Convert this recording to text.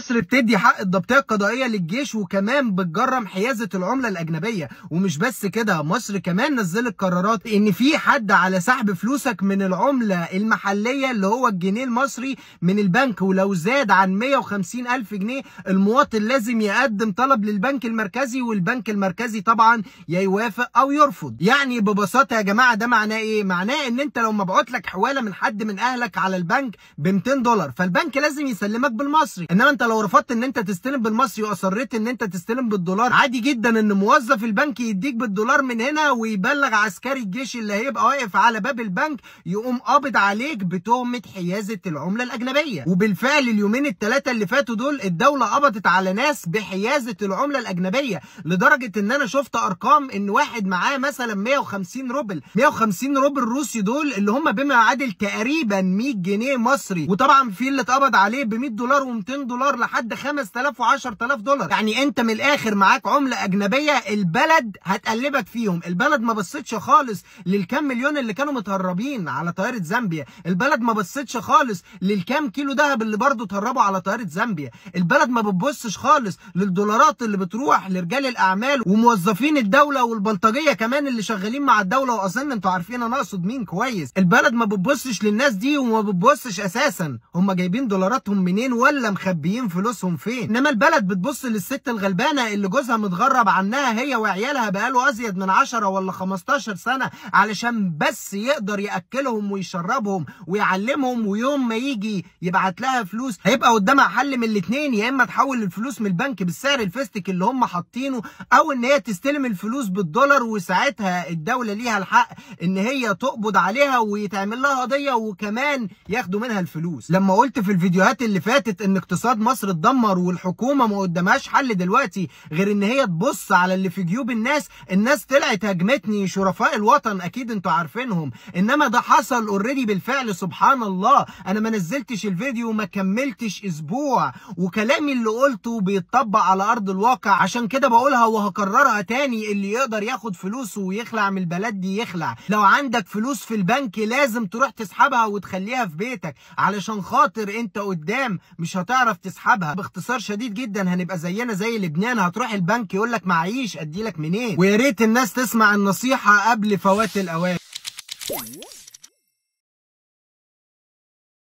مصر بتدي حق الضبطية القضائية للجيش وكمان بتجرم حيازة العملة الأجنبية. ومش بس كده مصر كمان نزلت قرارات إن في حد على سحب فلوسك من العملة المحلية اللي هو الجنيه المصري من البنك. ولو زاد عن 150 ألف جنيه المواطن لازم يقدم طلب للبنك المركزي والبنك المركزي طبعا يا يوافق أو يرفض. يعني ببساطة يا جماعة ده معناه إيه؟ معناه إن أنت لو مبعوت لك حوالة من حد من أهلك على البنك ب 200 دولار. فالبنك لازم يسلمك بالمصري. إنما أنت لو رفضت إن أنت تستلم بالمصري وأصريت إن أنت تستلم بالدولار عادي جدا إن موظف البنك يديك بالدولار من هنا ويبلغ عسكري الجيش اللي هيبقى واقف على باب البنك يقوم قابض عليك بتهمة حيازة العملة الأجنبية. وبالفعل اليومين الثلاثه اللي فاتوا دول الدولة قبضت على ناس بحيازة العملة الأجنبية لدرجة إن أنا شفت أرقام إن واحد معاه مثلا 150 روبل 150 روبل روسي دول اللي هم بما يعادل تقريبا 100 جنيه مصري. وطبعا في اللي اتقبض عليه ب 100 دولار و200 دولار لحد 5000 و10000 دولار. يعني انت من الآخر معاك عملة أجنبية البلد هتقلبك فيهم. البلد ما بصتش خالص للكام مليون اللي كانوا متهربين على طيارة زامبيا. البلد ما بصتش خالص للكام كيلو ذهب اللي برضه اتهربوا على طيارة زامبيا. البلد ما بتبصش خالص للدولارات اللي بتروح لرجال الأعمال وموظفين الدولة والبلطجية كمان اللي شغالين مع الدولة. وأظن أنتوا عارفين أنا أقصد مين كويس. البلد ما بتبصش للناس دي وما بتبصش أساسا. هم جايبين دولاراتهم منين ولا مخبيين فلوسهم فين؟ إنما البلد بتبص للست الغلبانة اللي جوزها متغرب عنها هي وعيالها بقاله أزيد من 10 ولا 15 سنة علشان بس يقدر يأكلهم ويشربهم ويعلمهم ويوم ما يجي يبعت لها فلوس هيبقى قدامها حل من الاثنين يا إما تحول الفلوس من البنك بالسعر الفستك اللي هم حاطينه أو إن هي تستلم الفلوس بالدولار وساعتها الدولة ليها الحق إن هي تقبض عليها ويتعمل لها قضية وكمان ياخدوا منها الفلوس. لما قلت في الفيديوهات اللي فاتت إن اقتصاد مصر اتدمر والحكومة ما قدامهاش حل دلوقتي غير إن هي تبص على اللي في جيوب الناس. الناس طلعت هاجمتني شرفاء الوطن أكيد أنتوا عارفينهم. إنما ده حصل اوريدي بالفعل سبحان الله. أنا ما نزلتش الفيديو وما كملتش أسبوع. وكلامي اللي قلته بيتطبق على أرض الواقع. عشان كده بقولها وهكررها تاني. اللي يقدر ياخد فلوسه ويخلع من البلد دي يخلع. لو عندك فلوس في البنك لازم تروح تسحبها وتخليها في بيتك. علشان خاطر أنت قدام مش هتعرف تسحبها. باختصار شديد جدا هنبقى زينا زي لبنان هتروح البنك يقول لك معيش أديلك منين؟ ويا ريت الناس تسمع النصيحة قبل فوات الأوان.